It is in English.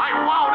I won't.